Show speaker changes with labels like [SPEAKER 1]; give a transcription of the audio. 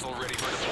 [SPEAKER 1] Vessel ready for deployment.